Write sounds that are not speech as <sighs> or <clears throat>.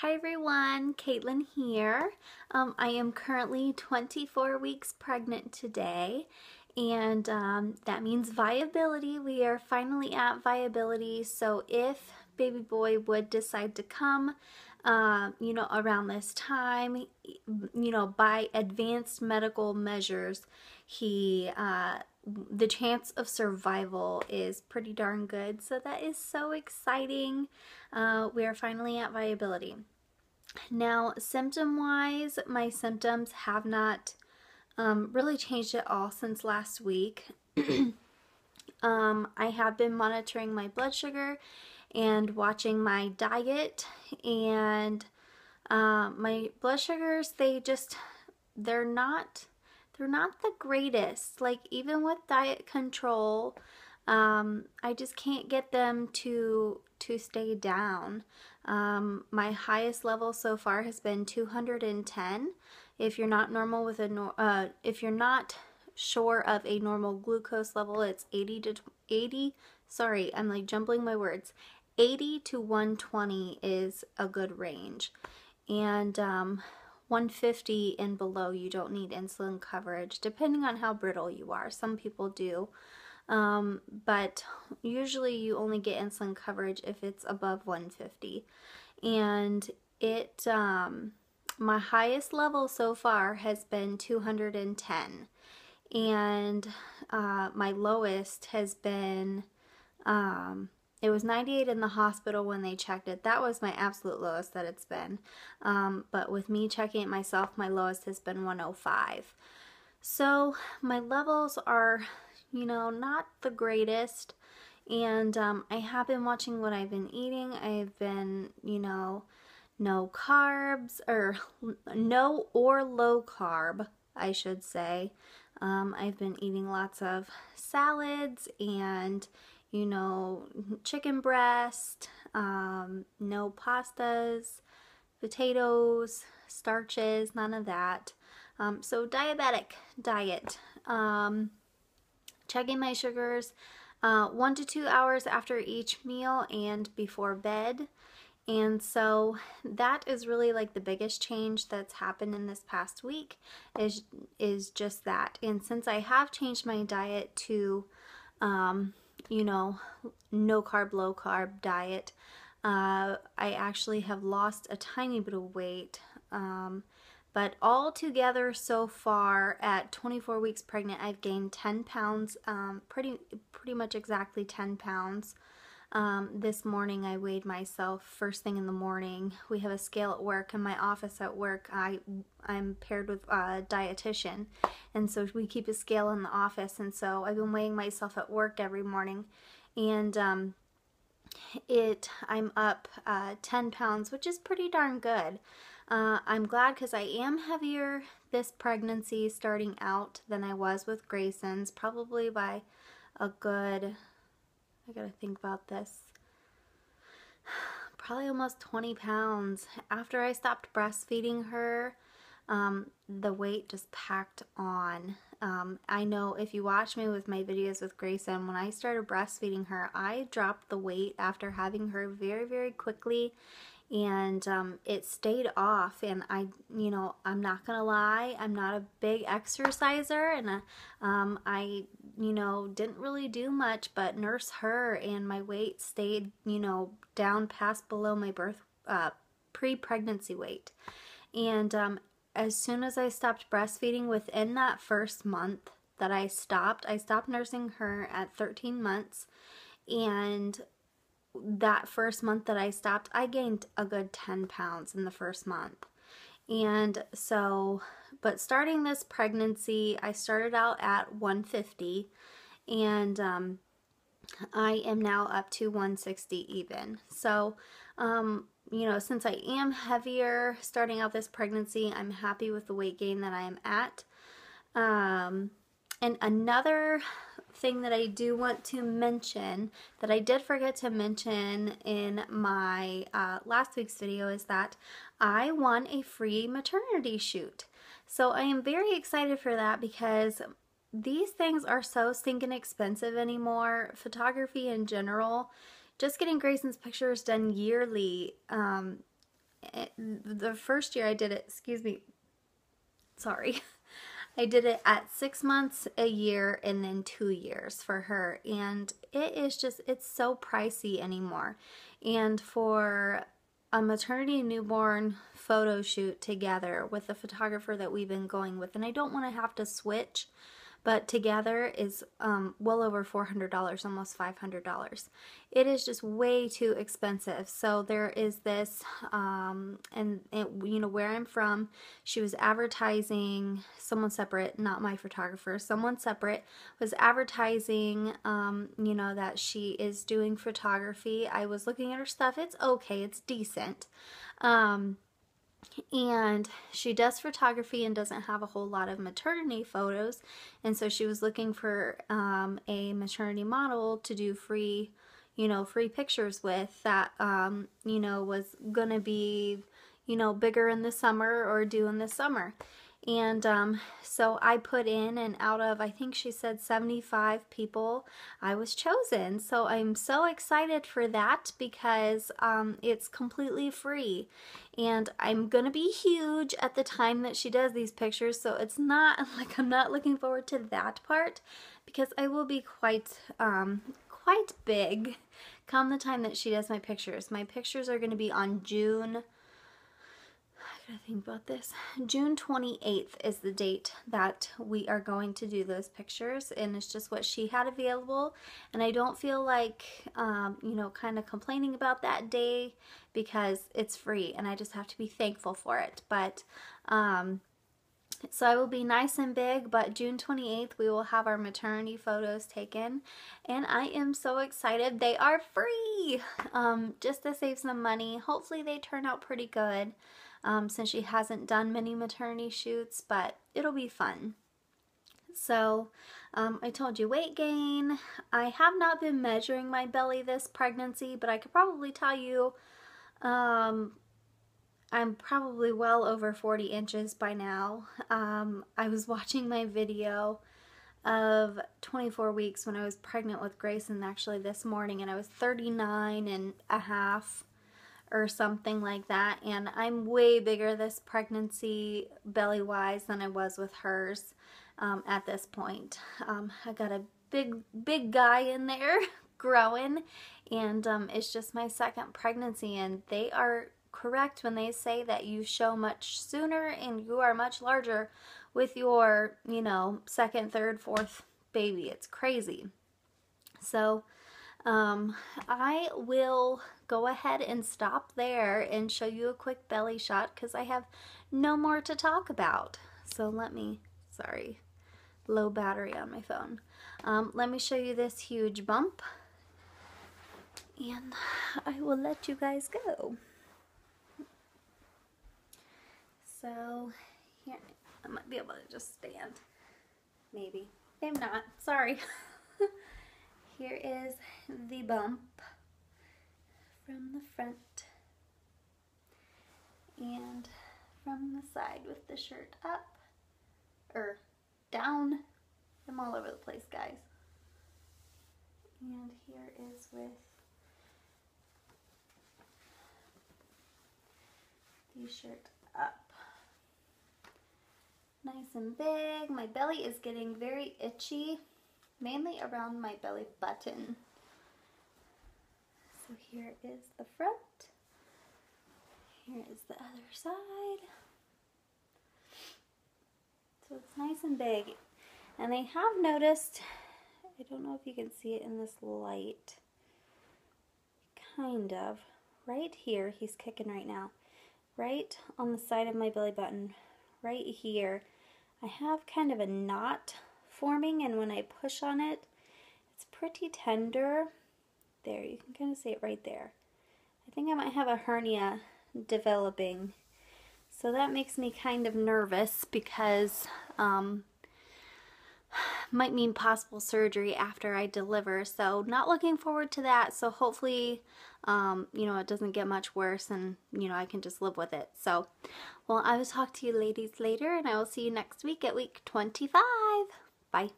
Hi everyone, Caitlin here. Um, I am currently 24 weeks pregnant today and um, that means viability. We are finally at viability so if baby boy would decide to come uh, you know around this time you know by advanced medical measures he uh, the chance of survival is pretty darn good. So that is so exciting. Uh, we are finally at viability. Now, symptom wise, my symptoms have not um, really changed at all since last week. <clears throat> um, I have been monitoring my blood sugar and watching my diet and uh, my blood sugars, they just, they're not they're not the greatest. Like even with diet control, um, I just can't get them to to stay down. Um, my highest level so far has been 210. If you're not normal with a uh, if you're not sure of a normal glucose level, it's 80 to 80. Sorry, I'm like jumbling my words. 80 to 120 is a good range. And um, 150 and below, you don't need insulin coverage, depending on how brittle you are. Some people do. Um, but usually you only get insulin coverage if it's above 150. And it, um, my highest level so far has been 210. And uh, my lowest has been um, it was 98 in the hospital when they checked it. That was my absolute lowest that it's been. Um, but with me checking it myself, my lowest has been 105. So my levels are, you know, not the greatest. And um, I have been watching what I've been eating. I've been, you know, no carbs, or <laughs> no or low carb, I should say. Um, I've been eating lots of salads and you know, chicken breast, um, no pastas, potatoes, starches, none of that. Um, so diabetic diet. Um, checking my sugars uh, one to two hours after each meal and before bed. And so that is really like the biggest change that's happened in this past week is is just that. And since I have changed my diet to um, you know, no carb, low carb diet, uh, I actually have lost a tiny bit of weight. Um, but all together so far at 24 weeks pregnant, I've gained 10 pounds, um, pretty, pretty much exactly 10 pounds. Um, this morning I weighed myself first thing in the morning. We have a scale at work in my office at work. I, I'm paired with a dietitian and so we keep a scale in the office and so I've been weighing myself at work every morning and um, it I'm up uh, 10 pounds which is pretty darn good. Uh, I'm glad because I am heavier this pregnancy starting out than I was with Grayson's probably by a good I gotta think about this. <sighs> Probably almost 20 pounds. After I stopped breastfeeding her, um, the weight just packed on. Um, I know if you watch me with my videos with Grayson, when I started breastfeeding her, I dropped the weight after having her very, very quickly and um, it stayed off and I you know I'm not gonna lie I'm not a big exerciser and uh, um, I you know didn't really do much but nurse her and my weight stayed you know down past below my birth uh, pre-pregnancy weight and um, as soon as I stopped breastfeeding within that first month that I stopped I stopped nursing her at 13 months and that first month that I stopped, I gained a good 10 pounds in the first month. And so, but starting this pregnancy, I started out at 150 and um, I am now up to 160 even. So, um, you know, since I am heavier starting out this pregnancy, I'm happy with the weight gain that I am at. Um, and another thing that I do want to mention that I did forget to mention in my uh, last week's video is that I won a free maternity shoot. So I am very excited for that because these things are so stinking expensive anymore. Photography in general, just getting Grayson's pictures done yearly, um, it, the first year I did it, excuse me, sorry. <laughs> I did it at six months, a year, and then two years for her. And it is just, it's so pricey anymore. And for a maternity newborn photo shoot together with the photographer that we've been going with, and I don't want to have to switch but together is um, well over $400, almost $500. It is just way too expensive. So there is this, um, and it, you know, where I'm from, she was advertising, someone separate, not my photographer, someone separate was advertising, um, you know, that she is doing photography. I was looking at her stuff. It's okay. It's decent. Um, and she does photography and doesn't have a whole lot of maternity photos. And so she was looking for um, a maternity model to do free you know free pictures with that um, you know was gonna be you know bigger in the summer or due in the summer and um, so I put in, and out of, I think she said 75 people, I was chosen. So I'm so excited for that because um, it's completely free. And I'm going to be huge at the time that she does these pictures. So it's not <laughs> like I'm not looking forward to that part because I will be quite, um, quite big come the time that she does my pictures. My pictures are going to be on June gotta think about this. June 28th is the date that we are going to do those pictures and it's just what she had available and I don't feel like, um, you know, kind of complaining about that day because it's free and I just have to be thankful for it. But, um, so I will be nice and big, but June 28th we will have our maternity photos taken and I am so excited. They are free um, just to save some money. Hopefully they turn out pretty good um, since she hasn't done many maternity shoots, but it'll be fun. So um, I told you weight gain. I have not been measuring my belly this pregnancy, but I could probably tell you um, I'm probably well over 40 inches by now. Um, I was <laughs> watching my video of 24 weeks when I was pregnant with Grayson actually this morning and I was 39 and a half or something like that. And I'm way bigger this pregnancy belly wise than I was with hers um, at this point. Um, I got a big, big guy in there <laughs> growing and um, it's just my second pregnancy and they are correct when they say that you show much sooner and you are much larger with your, you know, second, third, fourth baby. It's crazy. So, um, I will go ahead and stop there and show you a quick belly shot because I have no more to talk about. So let me, sorry, low battery on my phone. Um, let me show you this huge bump and I will let you guys go. So here, I might be able to just stand. Maybe. I'm not. Sorry. <laughs> Here is the bump from the front and from the side with the shirt up or down. I'm all over the place, guys. And here is with the shirt up. Nice and big. My belly is getting very itchy mainly around my belly button. So here is the front. Here is the other side. So it's nice and big. And I have noticed, I don't know if you can see it in this light, kind of, right here, he's kicking right now, right on the side of my belly button, right here, I have kind of a knot forming and when I push on it, it's pretty tender. There, you can kind of see it right there. I think I might have a hernia developing. So that makes me kind of nervous because um, <sighs> might mean possible surgery after I deliver. So not looking forward to that. So hopefully, um, you know, it doesn't get much worse and, you know, I can just live with it. So, well, I will talk to you ladies later and I will see you next week at week 25. Bye.